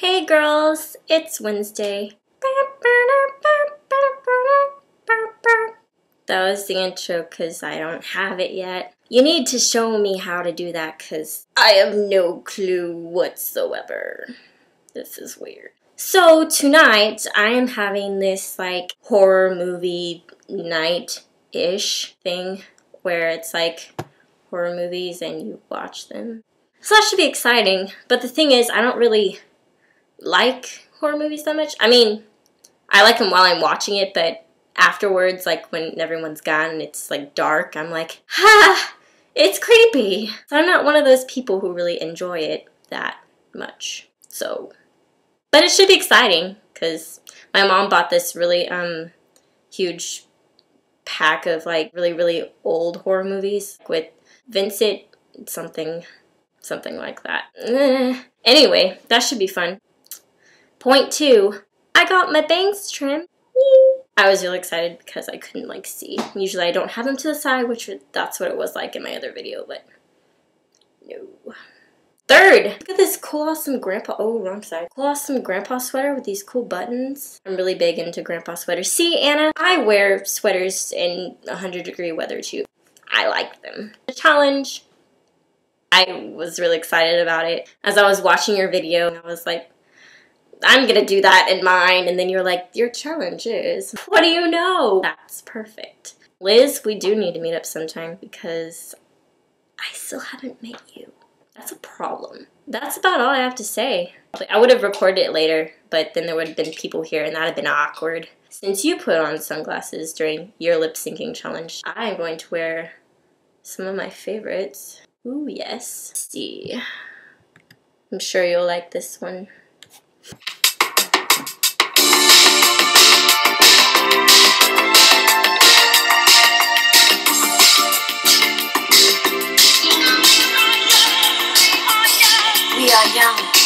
Hey girls, it's Wednesday. That was the intro because I don't have it yet. You need to show me how to do that because I have no clue whatsoever. This is weird. So tonight I am having this like horror movie night-ish thing where it's like horror movies and you watch them. So that should be exciting. But the thing is, I don't really like horror movies that much. I mean, I like them while I'm watching it, but afterwards, like when everyone's gone and it's like dark, I'm like, ha, it's creepy. So I'm not one of those people who really enjoy it that much. So, but it should be exciting because my mom bought this really um huge pack of like really really old horror movies with Vincent something something like that. Eh. Anyway, that should be fun. Point two, I got my bangs trimmed. I was really excited because I couldn't like see. Usually I don't have them to the side, which that's what it was like in my other video, but no. Third, look at this cool awesome grandpa, oh wrong side, cool awesome grandpa sweater with these cool buttons. I'm really big into grandpa sweaters. See Anna, I wear sweaters in 100 degree weather too. I like them. The challenge, I was really excited about it. As I was watching your video, I was like, I'm gonna do that in mine. And then you're like, your challenge is, what do you know? That's perfect. Liz, we do need to meet up sometime because I still haven't met you. That's a problem. That's about all I have to say. I would have recorded it later, but then there would have been people here and that would have been awkward. Since you put on sunglasses during your lip syncing challenge, I'm going to wear some of my favorites. Ooh, yes. Let's see. I'm sure you'll like this one. We are young,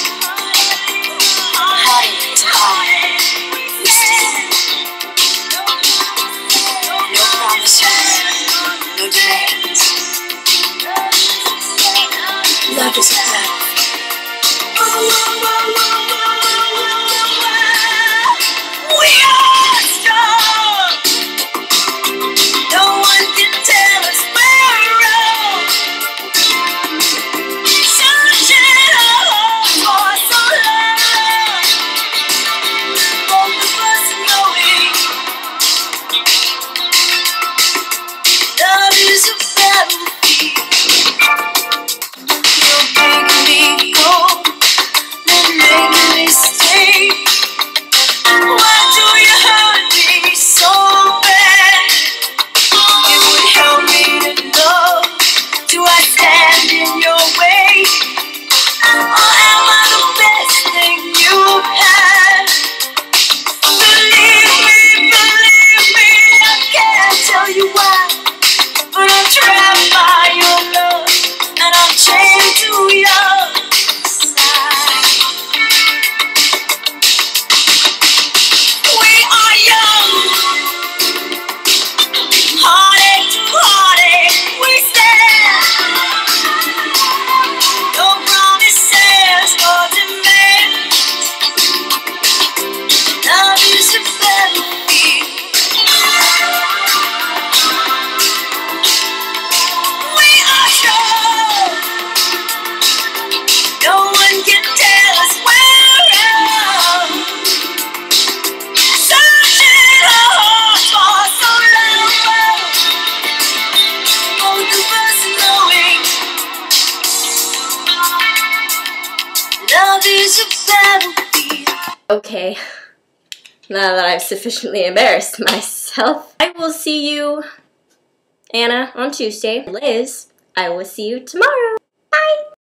Okay, now that I've sufficiently embarrassed myself, I will see you, Anna, on Tuesday. Liz, I will see you tomorrow.